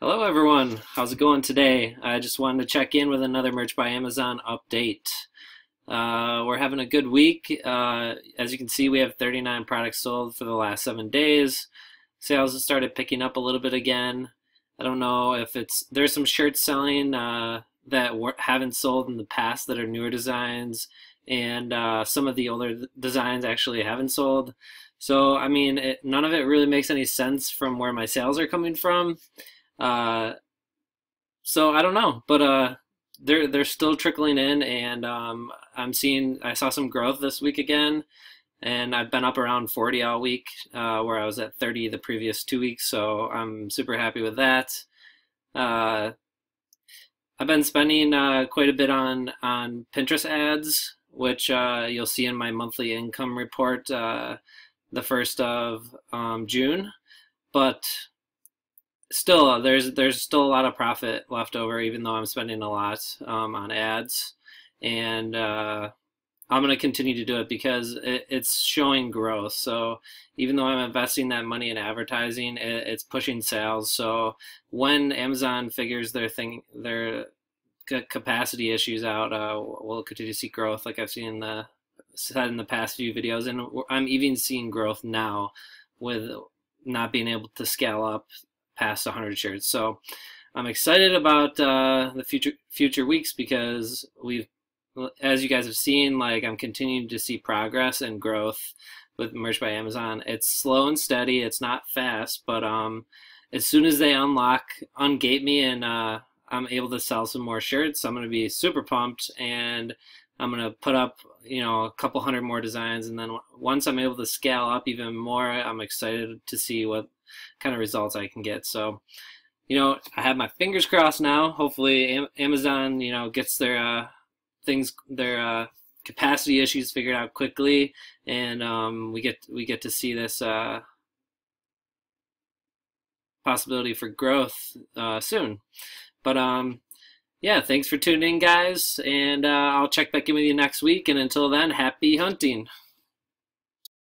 Hello everyone, how's it going today? I just wanted to check in with another Merch by Amazon update. Uh, we're having a good week. Uh, as you can see, we have 39 products sold for the last seven days. Sales have started picking up a little bit again. I don't know if it's there's some shirts selling uh, that haven't sold in the past that are newer designs, and uh, some of the older designs actually haven't sold. So I mean, it, none of it really makes any sense from where my sales are coming from. Uh, so I don't know, but uh, they're they're still trickling in, and um, I'm seeing I saw some growth this week again, and I've been up around 40 all week, uh, where I was at 30 the previous two weeks. So I'm super happy with that. Uh, I've been spending uh, quite a bit on on Pinterest ads, which uh, you'll see in my monthly income report uh, the first of um, June, but still there's there's still a lot of profit left over even though I'm spending a lot um, on ads. And uh, I'm going to continue to do it because it, it's showing growth. So even though I'm investing that money in advertising it, it's pushing sales. So when Amazon figures their thing their capacity issues out uh, we'll continue to see growth like I've seen in the said in the past few videos. And I'm even seeing growth now with not being able to scale up past 100 shirts. So I'm excited about uh, the future future weeks because we've, as you guys have seen, like I'm continuing to see progress and growth with Merch by Amazon. It's slow and steady. It's not fast, but um, as soon as they unlock, ungate me, and uh, I'm able to sell some more shirts, I'm gonna be super pumped and. I'm gonna put up, you know, a couple hundred more designs, and then once I'm able to scale up even more, I'm excited to see what kind of results I can get. So, you know, I have my fingers crossed now. Hopefully, Amazon, you know, gets their uh, things, their uh, capacity issues figured out quickly, and um, we get we get to see this uh, possibility for growth uh, soon. But um, yeah, thanks for tuning in, guys, and uh, I'll check back in with you next week. And until then, happy hunting.